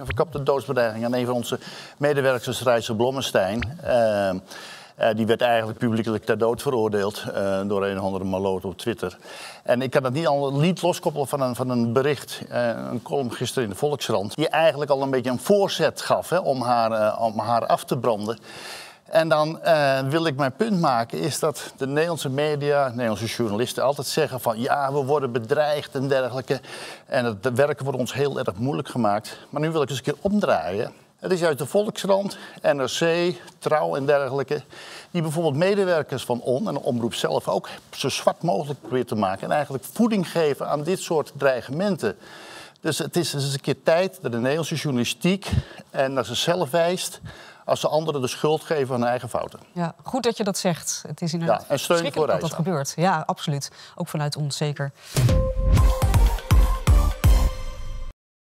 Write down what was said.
Een verkapte doodsbedreiging aan een van onze medewerkers, Rijsse Blommestein. Uh, die werd eigenlijk publiekelijk ter dood veroordeeld uh, door een of andere maloot op Twitter. En ik kan het niet, al, niet loskoppelen van een, van een bericht, uh, een column gisteren in de Volkskrant... die eigenlijk al een beetje een voorzet gaf hè, om, haar, om haar af te branden. En dan uh, wil ik mijn punt maken, is dat de Nederlandse media, Nederlandse journalisten altijd zeggen van ja, we worden bedreigd en dergelijke. En het werken wordt ons heel erg moeilijk gemaakt. Maar nu wil ik eens een keer omdraaien. Het is juist de Volkskrant, NRC, Trouw en dergelijke... die bijvoorbeeld medewerkers van ON en de omroep zelf ook zo zwart mogelijk proberen te maken... en eigenlijk voeding geven aan dit soort dreigementen. Dus het is eens een keer tijd dat de Nederlandse journalistiek en naar zichzelf wijst als ze anderen de schuld geven aan hun eigen fouten. Ja, goed dat je dat zegt. Het is inderdaad ja, en steun voor dat dat gebeurt. Ja, absoluut. Ook vanuit ons zeker.